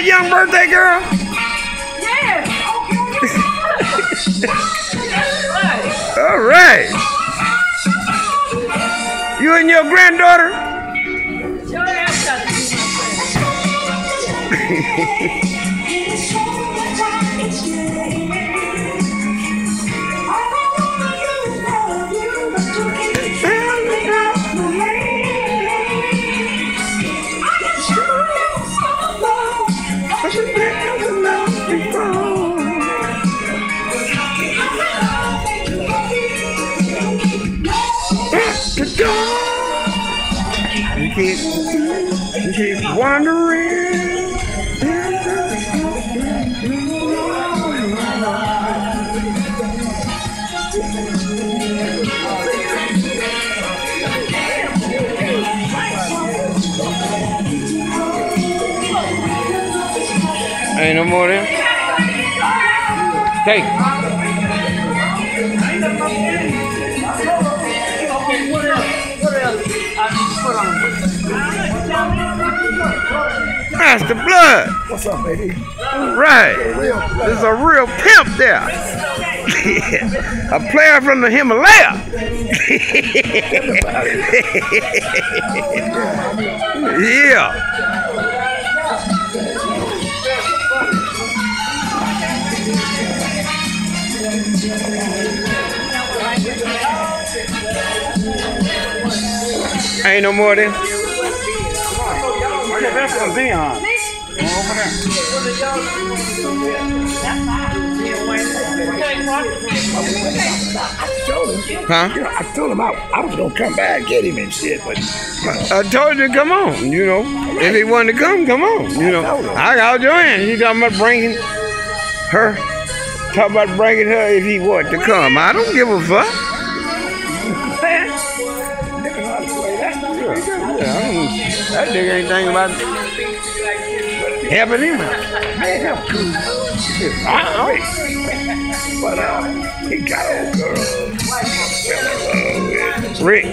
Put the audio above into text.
that young birthday girl? All right. You and your granddaughter? keep, you keep wandering. Ain't no more there. Take. That's the blood. What's up, baby? Right. There's a real pimp there. a player from the Himalaya. yeah. Ain't no more there. That's gonna be on. Over there. I told him. Huh? You know, I told him I, I was gonna come back and get him and shit, but I told you to come on, you know. If he wanted to come, come on, you know. I got your hand. He talking about bringing her. Talking about bringing her if he wanted to come. I don't give a fuck. Yeah, I don't, that nigga ain't thinking about helping him. Man. I But uh, he got old girl. Fell in love with. don't know. Rick.